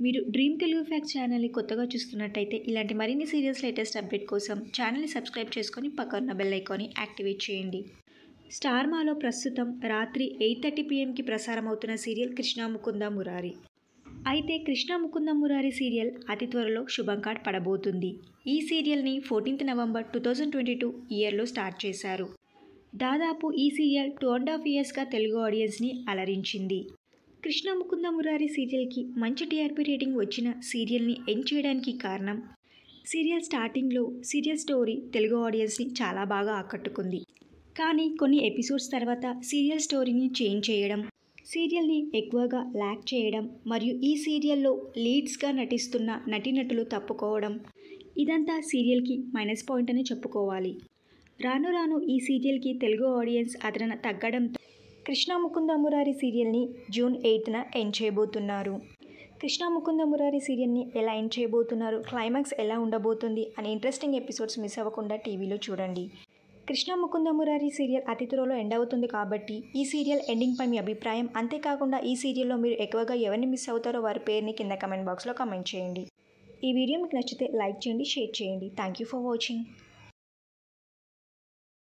మీరు dream Telugu fax ఛానల్ని కొత్తగా చూస్తున్నట్టయితే ఇలాంటి మరిన్ని సీరియల్స్ లేటెస్ట్ అప్డేట్ కోసం ఛానల్ని సబ్స్క్రైబ్ చేసుకొని పక్కన బెల్ ఐకాన్ని యాక్టివేట్ చేయండి. స్టార్ మాలో ప్రస్తుతం రాత్రి ఎయిట్ థర్టీ పిఎంకి ప్రసారం అవుతున్న సీరియల్ కృష్ణా ముకుంద మురారి అయితే కృష్ణ ముకుంద మురారి సీరియల్ అతి త్వరలో శుభంకాడ్ పడబోతుంది. ఈ సీరియల్ని fourteenth November two thousand twenty two ఇయర్లో స్టార్ట్ చేశారు. దాదాపు ఈ సీరియల్ టూ అండ్ హాఫ్ ఇయర్స్గా తెలుగు ఆడియన్స్ని అలరించింది. కృష్ణ ముకుంద మురారి సీరియల్కి మంచి టీఆర్పీ రేటింగ్ వచ్చిన సీరియల్ని ఎండ్ చేయడానికి కారణం? సీరియల్ స్టార్టింగ్లో సీరియల్ స్టోరీ తెలుగు ఆడియన్స్ని చాలా బాగా ఆకట్టుకుంది. కానీ కొన్ని ఎపిసోడ్స్ తర్వాత సీరియల్ స్టోరీని చేంజ్ చేయడం సీరియల్ని ఎక్కువగా ల్యాక్ చేయడం మరియు ఈ సీరియల్లో లీడ్స్గా నటిస్తున్న నటీనటులు తప్పుకోవడం ఇదంతా సీరియల్కి మైనస్ పాయింట్ అని చెప్పుకోవాలి. రాను రాను ఈ సీరియల్కి తెలుగు ఆడియన్స్ అదన తగ్గడంతో కృష్ణ ముకుంద మురారి సీరియల్ని జూన్ ఎయిత్న ఎండ్ చేయబోతున్నారు. కృష్ణ ముకుంద మురారి సీరియల్ని ఎలా ఎండ్ చేయబోతున్నారు? క్లైమాక్స్ ఎలా ఉండబోతుంది? అనే ఇంట్రెస్టింగ్ ఎపిసోడ్స్ మిస్ అవ్వకుండా టీవీలో చూడండి. కృష్ణ ముకుంద మురారి సీరియల్ అతి త్వరలో ఎండ్ అవుతుంది కాబట్టి ఈ సీరియల్ ఎండింగ్ పై మీ అభిప్రాయం. అంతేకాకుండా ఈ సీరియల్లో మీరు ఎక్కువగా ఎవరిని మిస్ అవుతారో వారి పేరుని కింద కమెంట్ బాక్స్లో కమెంట్ చేయండి. ఈ వీడియో మీకు నచ్చితే లైక్ చేయండి షేర్ చేయండి. Thank you for watching.